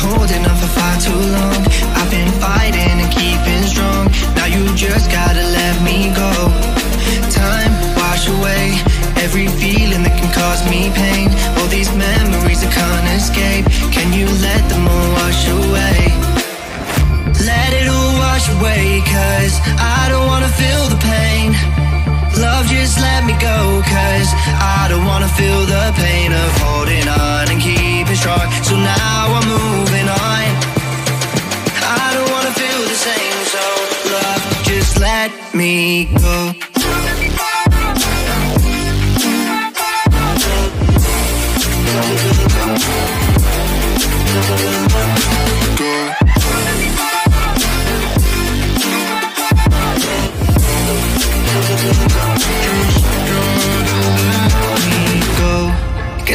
holding on for far too long. I've been fighting and keeping strong. Now you just gotta let me go. Time wash away every feeling that can cause me pain.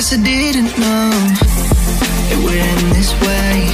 guess I didn't know it went this way.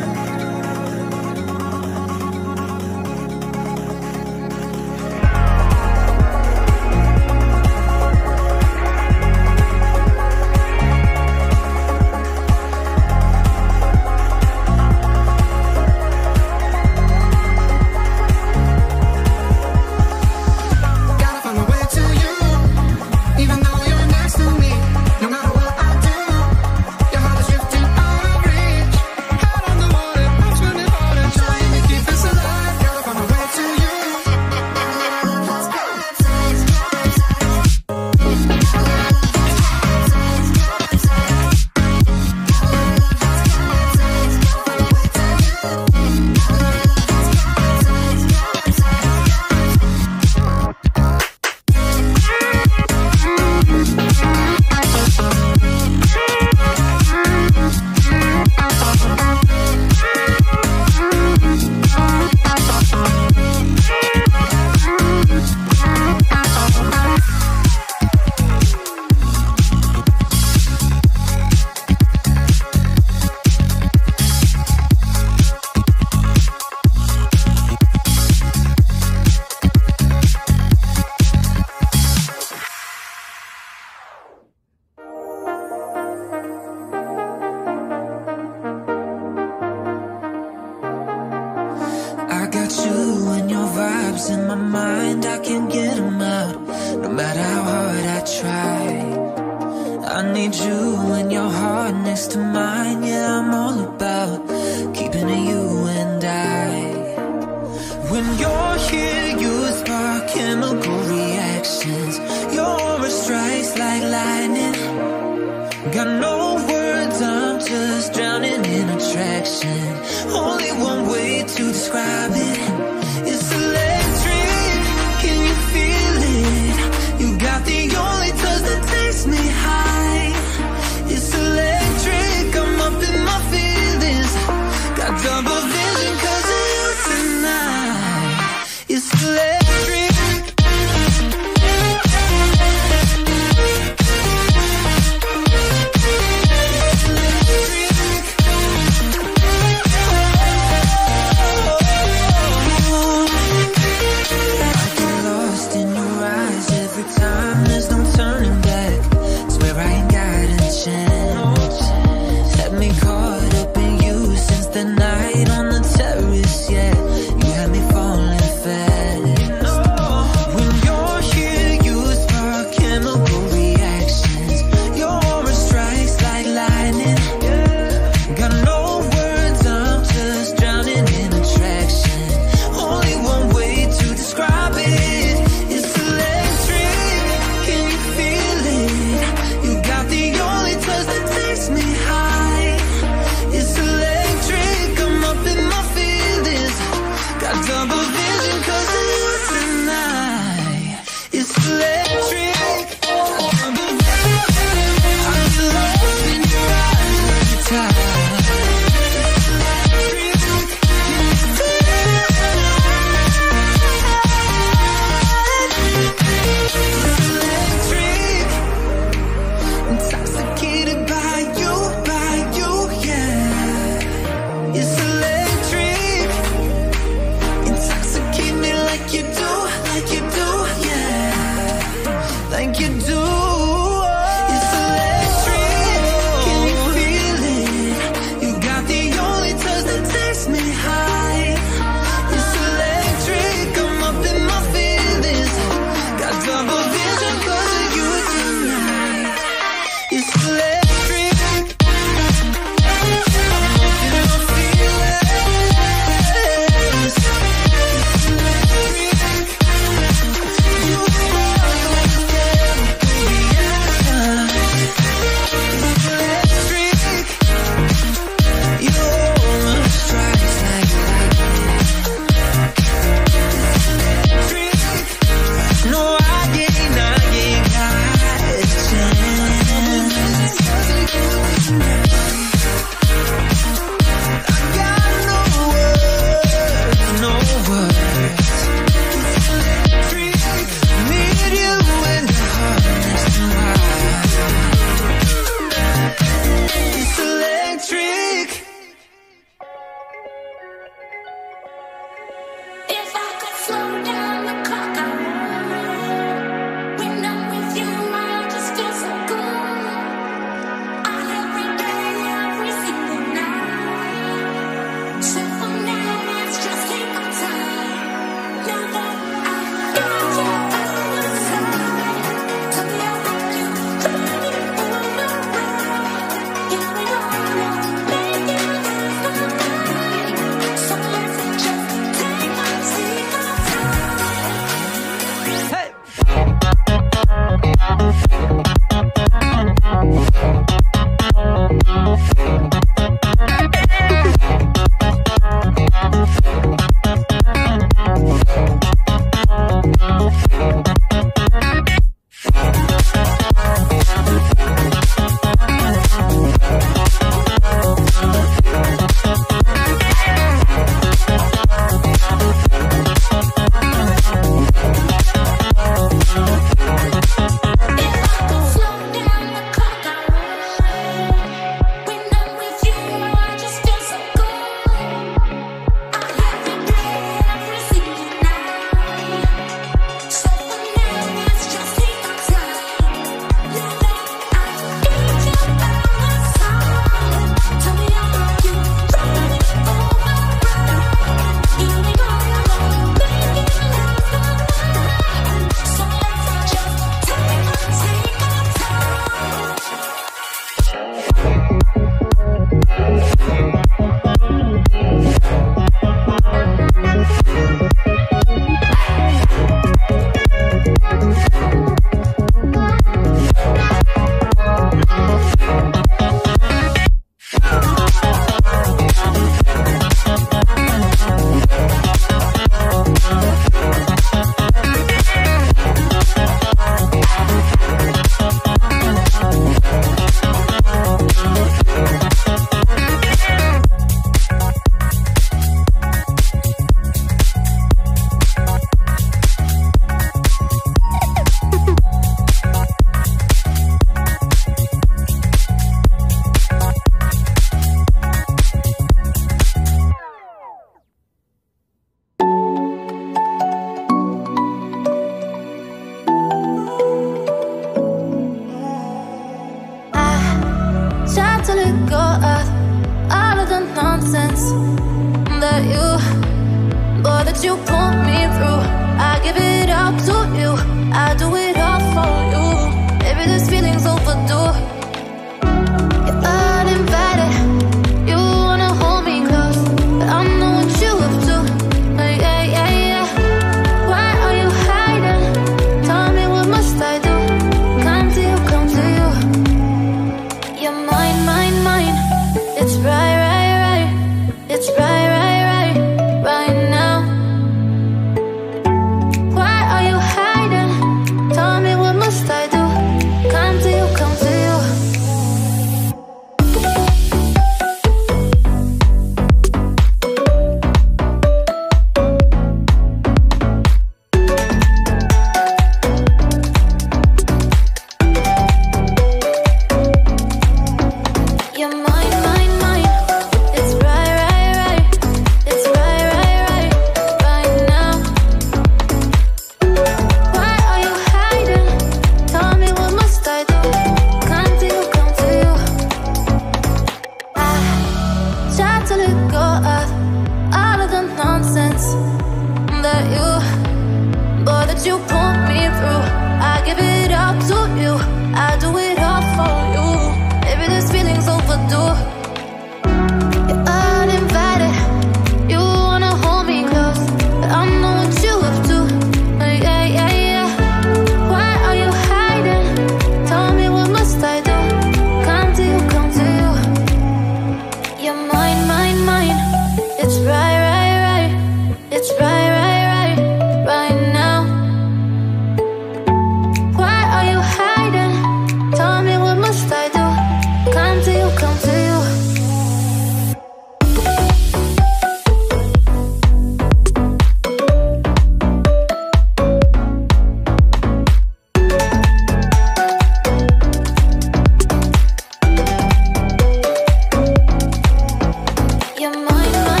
Mine, mine.